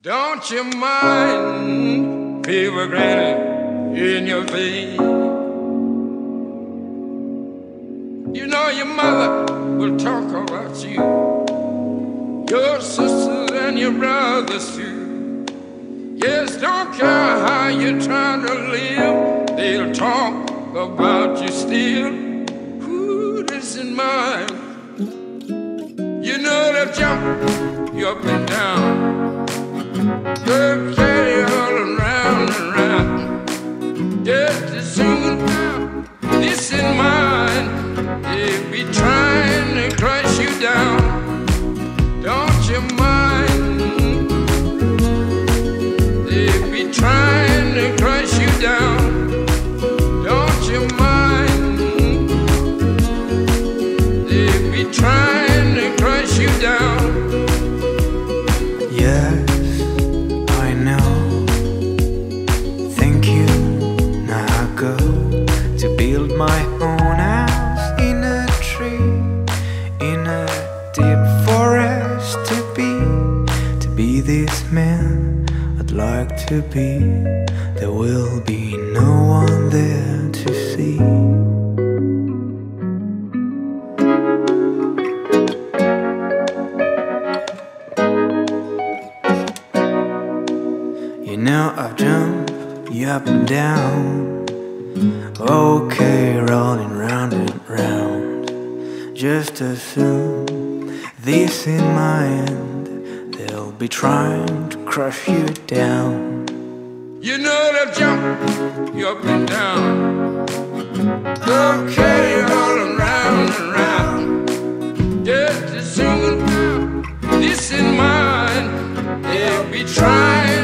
Don't you mind people grinning in your face? You know your mother will talk about you, your sisters and your brothers too. Yes, don't care how you're trying to live, they'll talk about you still. Who this in mind? You know they'll jump you up and down. This in to build my own house in a tree, in a deep forest. To be, to be this man I'd like to be. There will be no one there to see. You know I've jumped you up and down. Okay, rolling round and round. Just assume this in mind. They'll be trying to crush you down. You know they'll jump you up and down. Okay, rolling around and round. Just as soon this in mind, they'll be trying